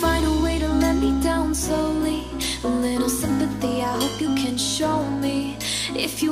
find a way to let me down slowly. A little sympathy, I hope you can show me if you.